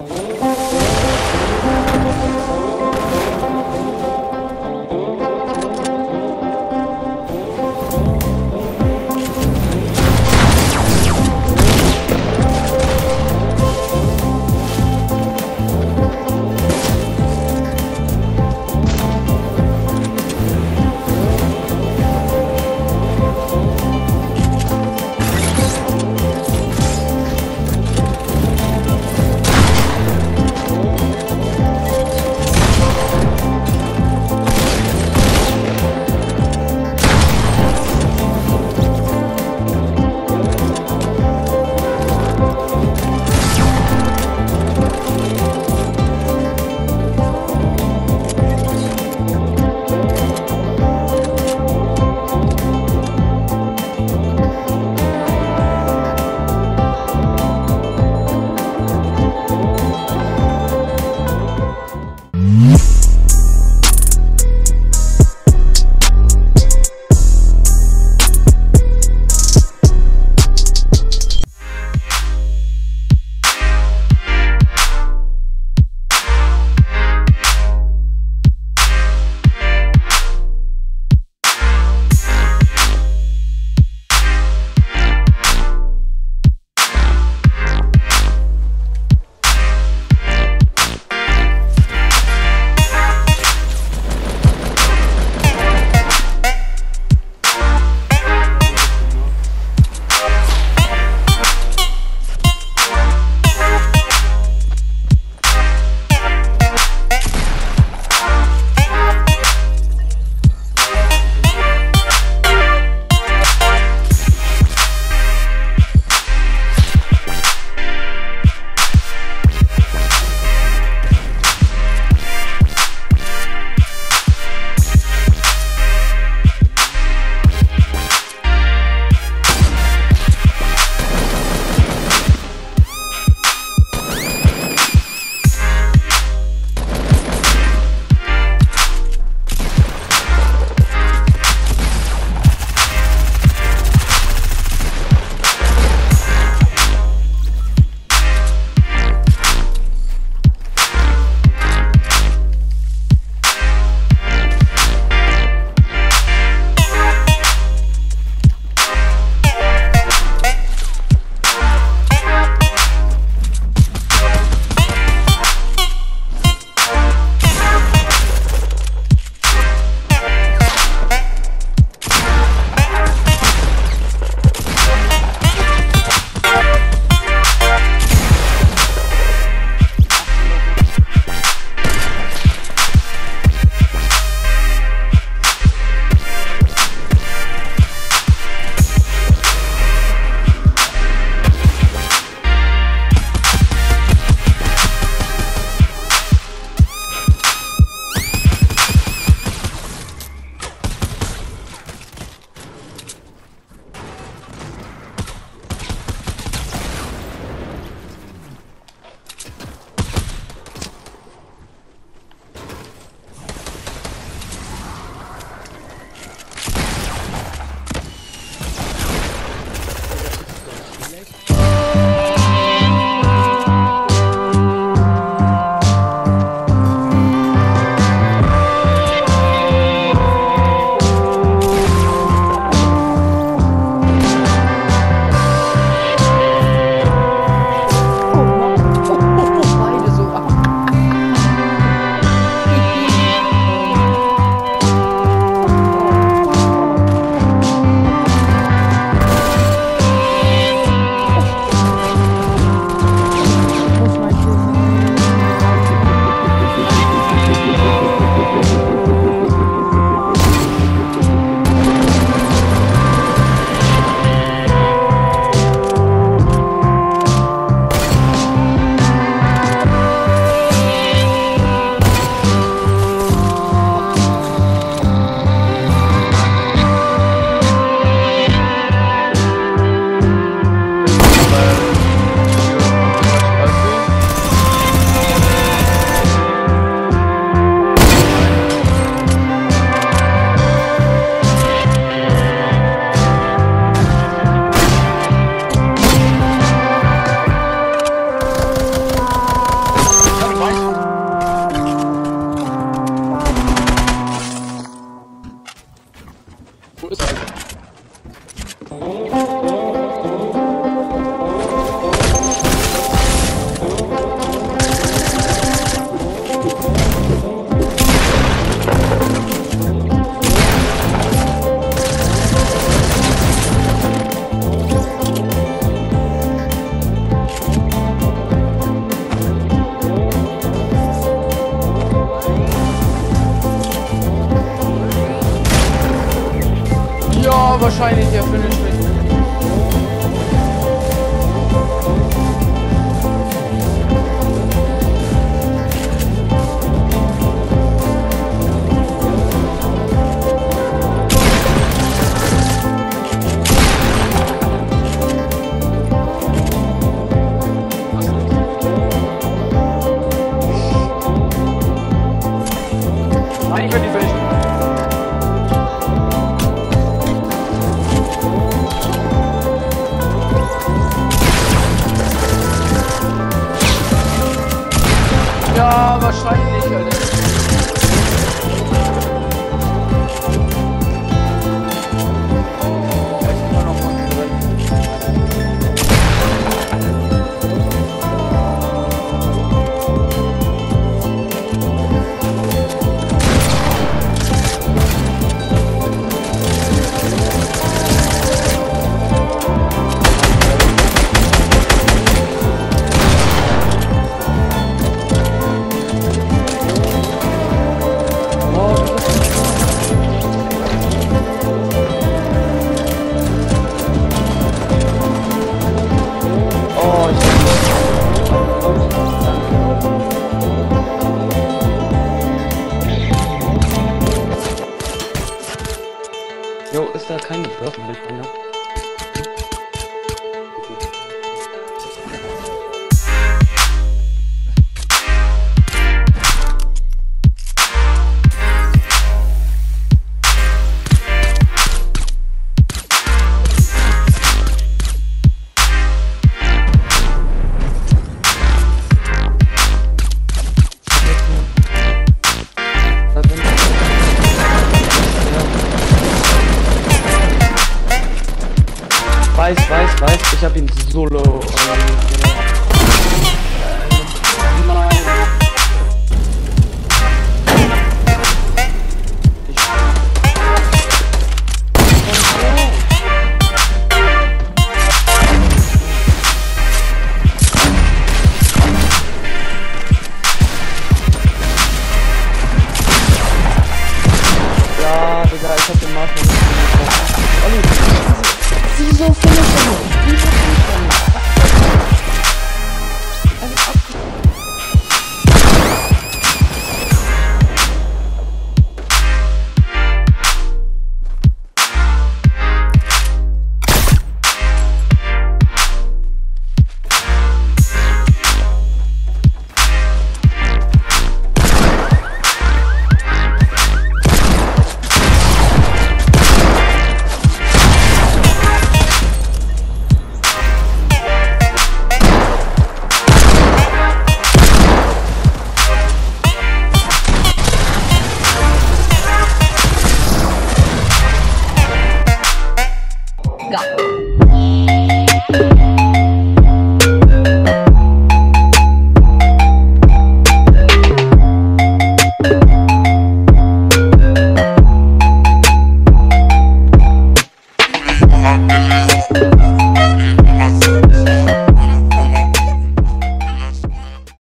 Oh. Wahrscheinlich, er finisht mich. Nein, ich werde die finishen. flashlight. Ja. Weiß, weiß, weiß, ich hab ihn solo. Ähm,